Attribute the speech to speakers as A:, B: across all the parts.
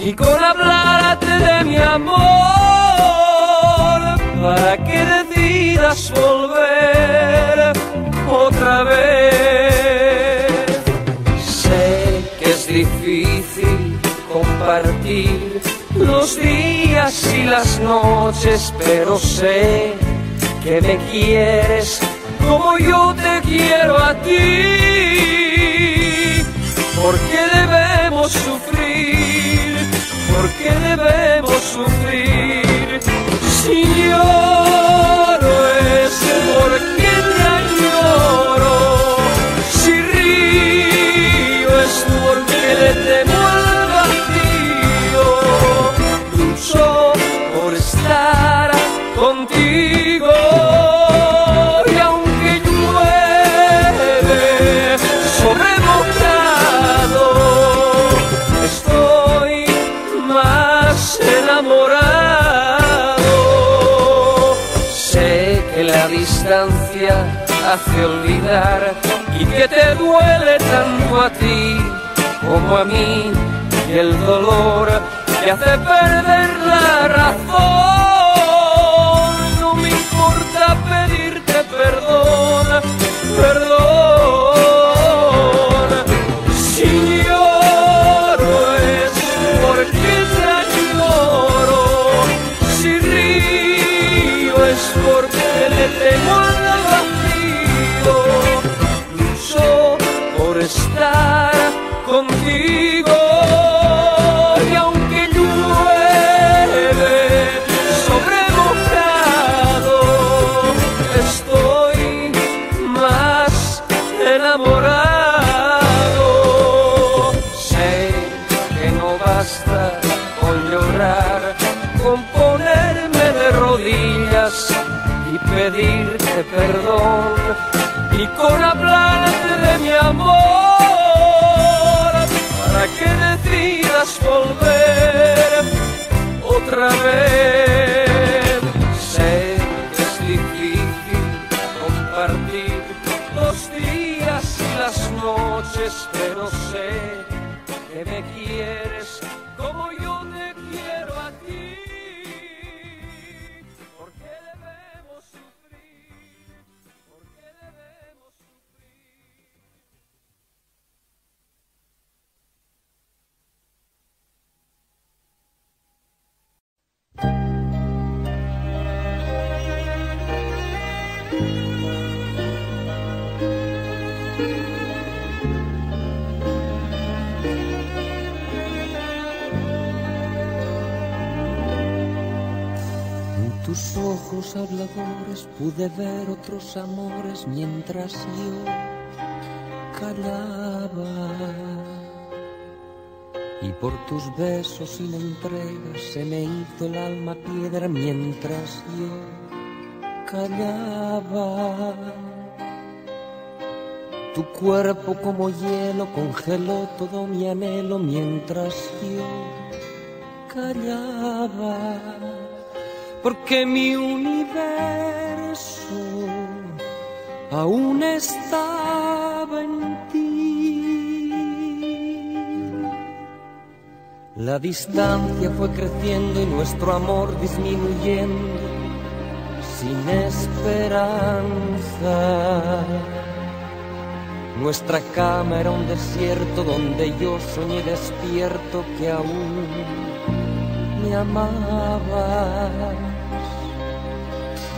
A: y con hablarte de mi amor para que decidas volver otra vez. Sé que es difícil compartir los días y las noches, pero sé que me quieres como yo te quiero a ti. Porque debemos sufrir, porque debemos sufrir. Si duele tanto a ti como a mí y el dolor te hace perder la razón. No me importa pedirte perdón, perdón. Si lloro es porque te añoro, si río es porque le tengo y con hablarte de mi amor para que decidas volver otra vez.
B: Habladores pude ver otros amores mientras yo callaba. Y por tus besos sin entrega se me hizo el alma piedra mientras yo callaba. Tu cuerpo como hielo congeló todo mi anhelo mientras yo callaba porque mi universo aún estaba en ti. La distancia fue creciendo y nuestro amor disminuyendo sin esperanza. Nuestra cama era un desierto donde yo soñé despierto que aún me amabas.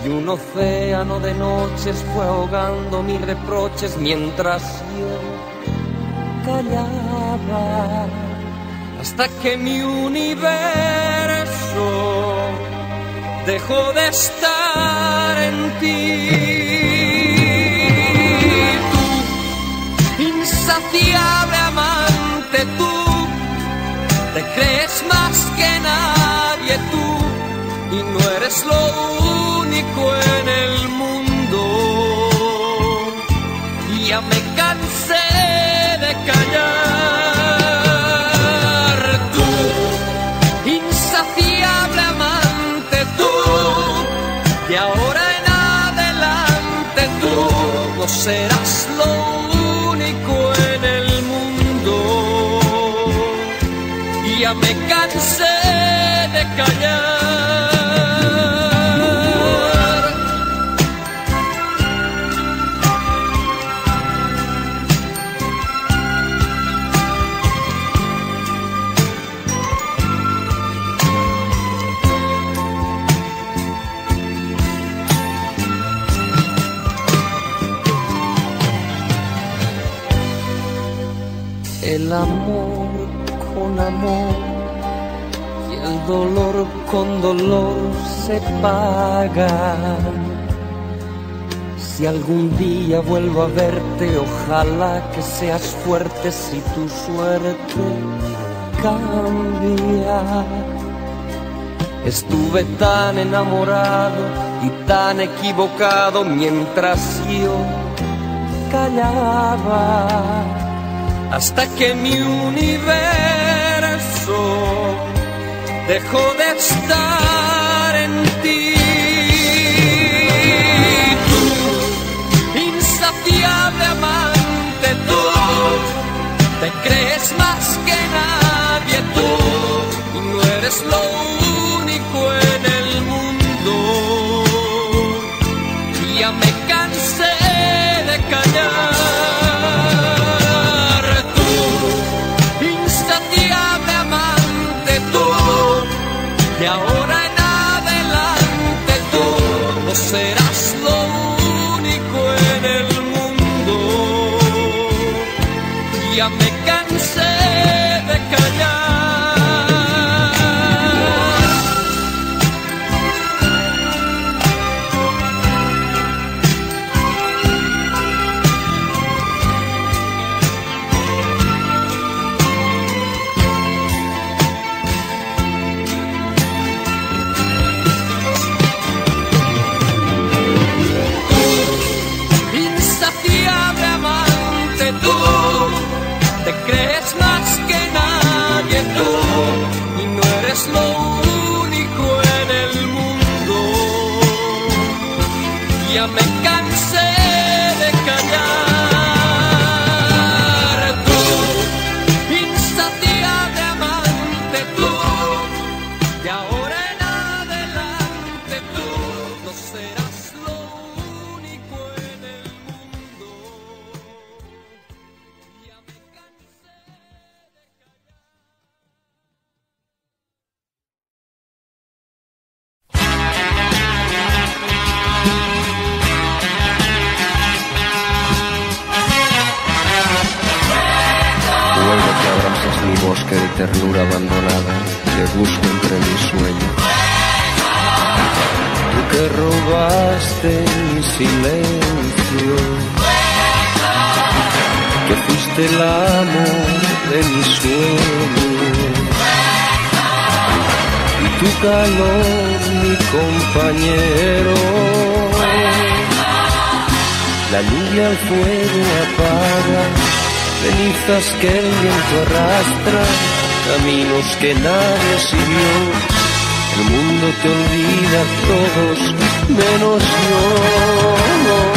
B: Y un océano de noches fue ahogando mis reproches mientras yo callaba. Hasta que mi universo dejó de estar en ti. Tú, insaciable amante, tú Crees más que nadie tú y no eres lo único en el mundo. Ya me cansé de callar. Tú, insaciable amante, tú, y ahora en
A: adelante tú no serás got me gotten
C: el dolor con dolor se paga. Si algún día vuelvo a verte, ojalá que seas fuerte si tu suerte cambia. Estuve tan enamorado y tan equivocado mientras yo callaba
A: hasta que mi universo dejó de estar en ti. Tú, insaciable amante, tú te crees más.
D: caminos que nadie siguió. El mundo te olvida todos menos yo.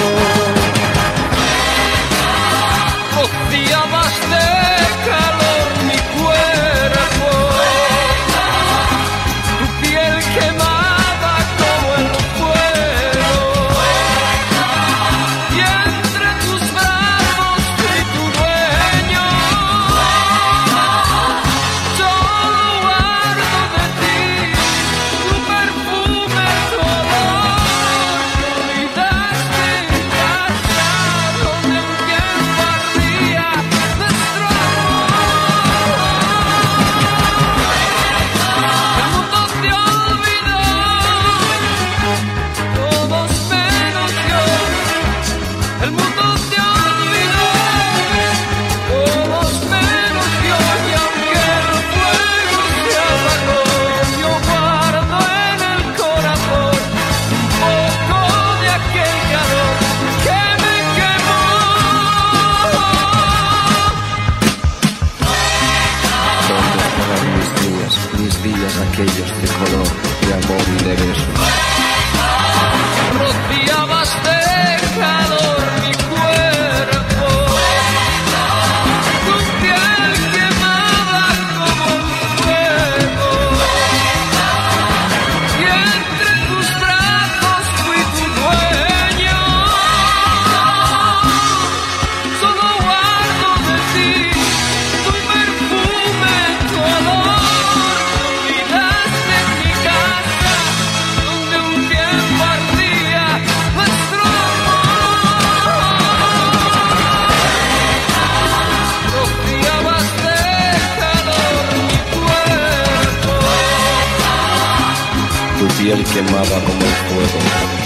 A: Y quemaba como el fuego.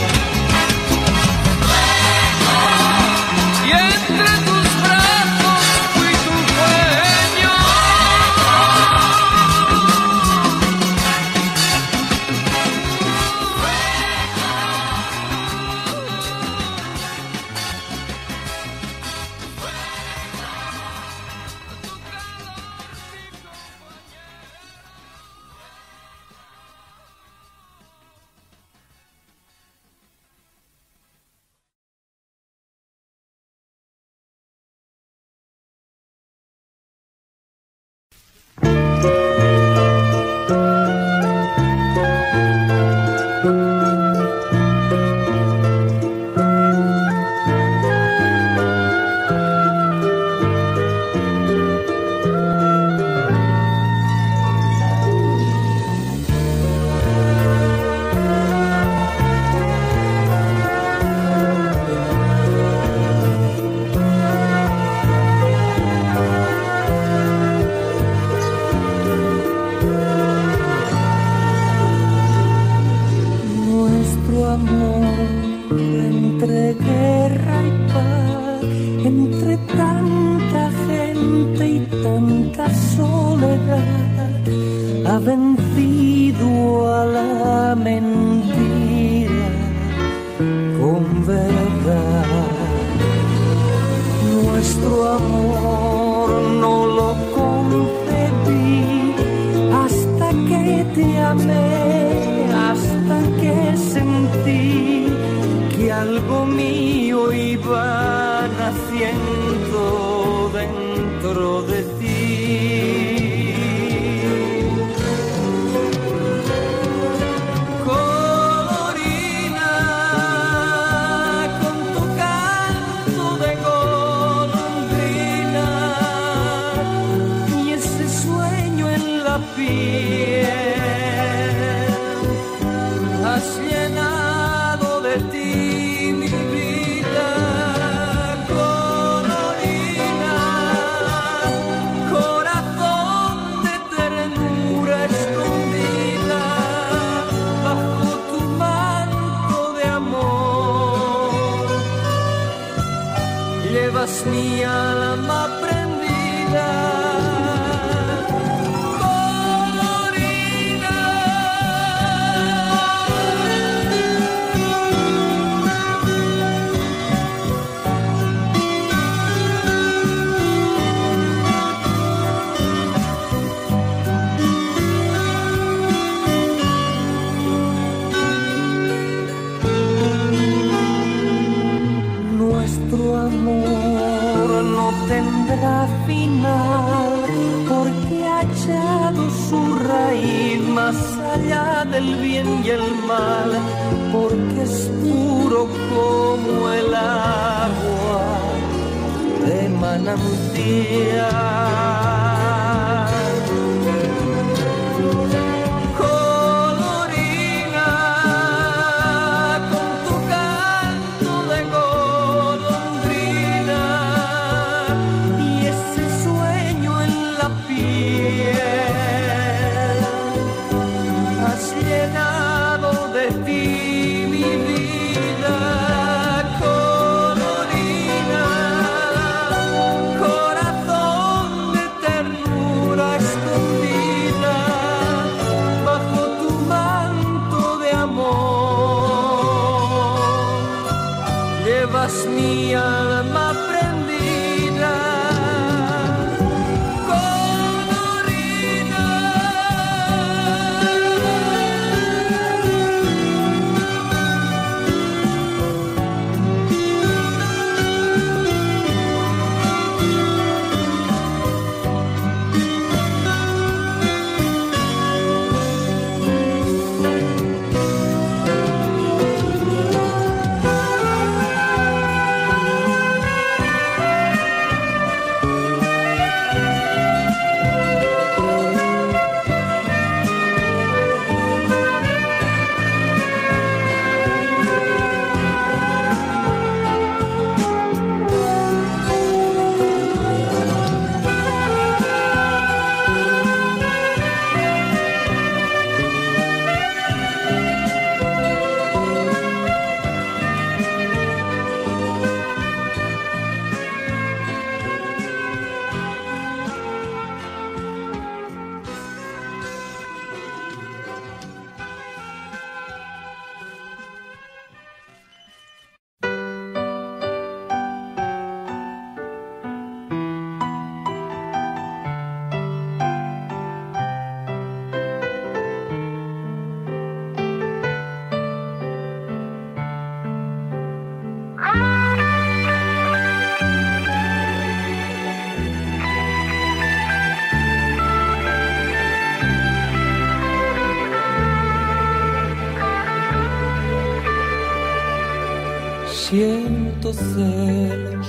A: Celos,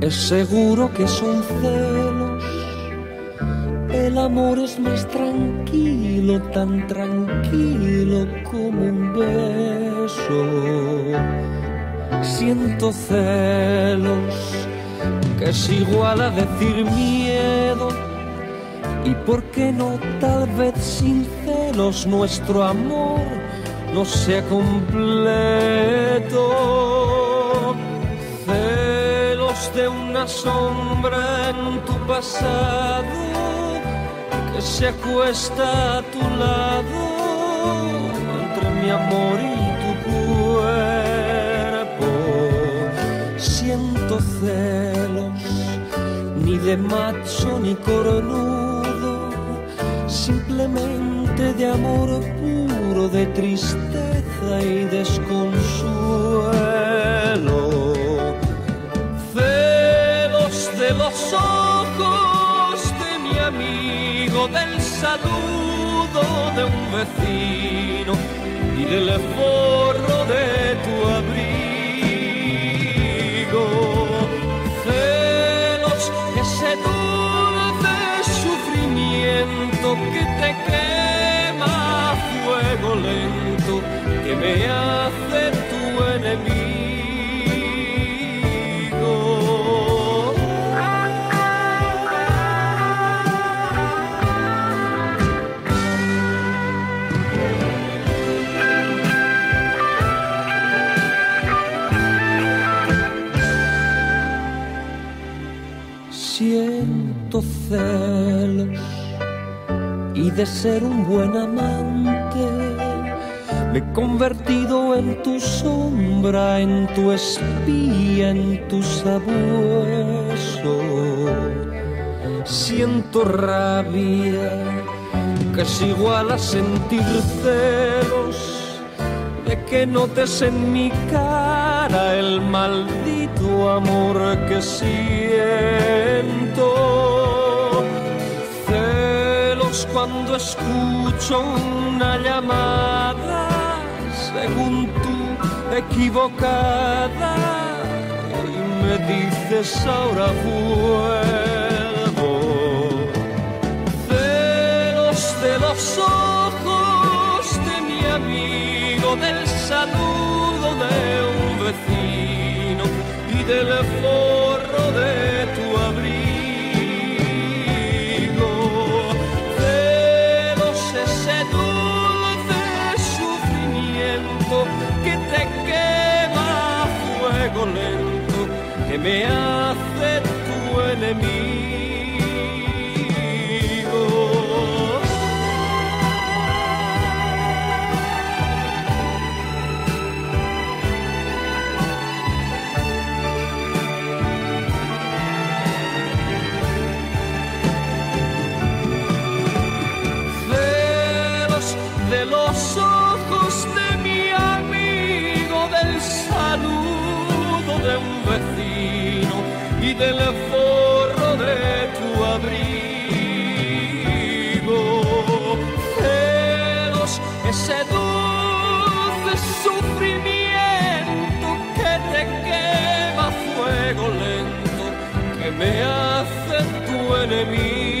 A: es seguro que son celos. El amor es más tranquilo, tan tranquilo como un beso. Siento celos, que es igual a decir miedo. Y por qué no, tal vez sin celos, nuestro amor no sea completo. Una sombra en tu pasado que se acuesta a tu lado entre mi amor y tu cuerpo. Siento celos, ni de macho ni cornudo, simplemente de amor puro, de tristeza y desconsuelo. Los ojos de mi amigo, del saludo de un vecino y del forro de tu abrigo. Celos, ese dulce sufrimiento que te quema a fuego lento, que me hace de ser un buen amante me he convertido en tu sombra, en tu espía, en tu sabueso. Siento rabia que es igual a sentir celos de que notes en mi cara el maldito amor que siento. Cuando escucho una llamada, según tú equivocada, y me dices ahora vuelvo. Celos de los ojos de mi amigo, del saludo de un vecino y del forro que me hace tu enemigo. Del forro de tu abrigo. Celos, ese dulce sufrimiento que te quema fuego lento, que me hace tu enemigo.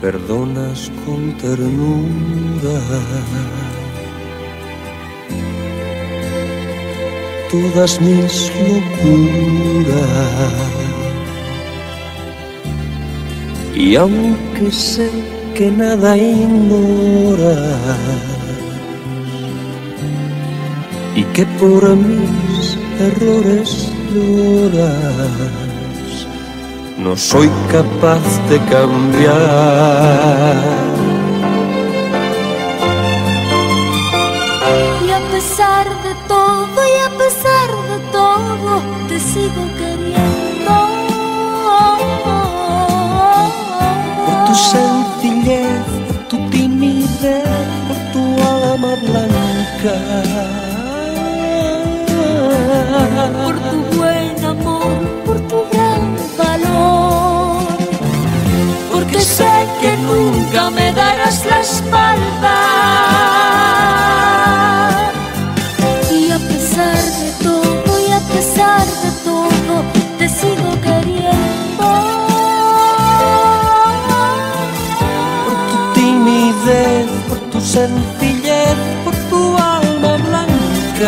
A: perdonas con ternura. Todas mis locuras. Y aunque sé que nada ignora y que por mis errores lloras, no soy capaz de cambiar.
E: Y a pesar de todo, y a pesar de todo, te sigo queriendo.
A: Por tu sencillez, tu timidez, por tu alma blanca.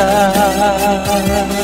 E: lugar.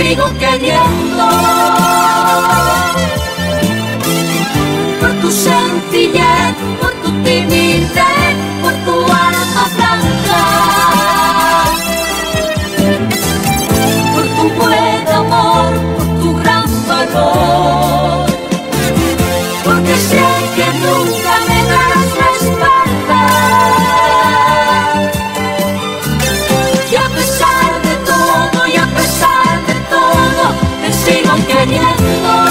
E: sigo queriendo.
A: Thế.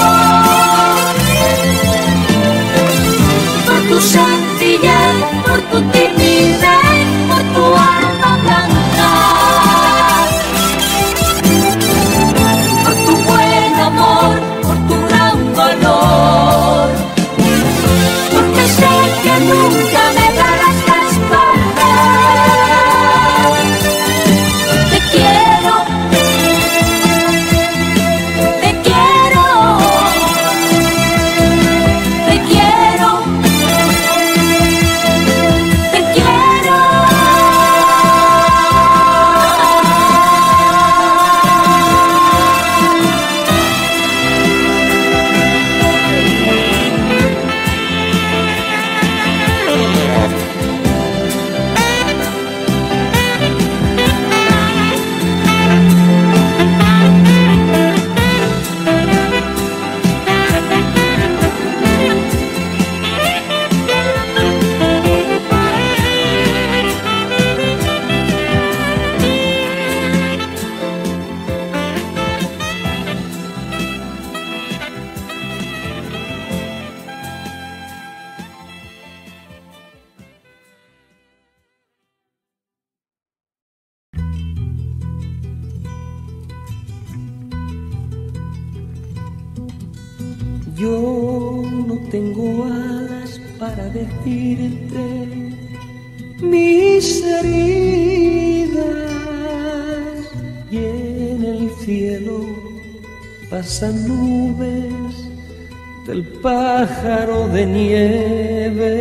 A: Pájaro de nieve.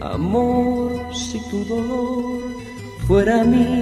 A: Amor, si tu dolor fuera mío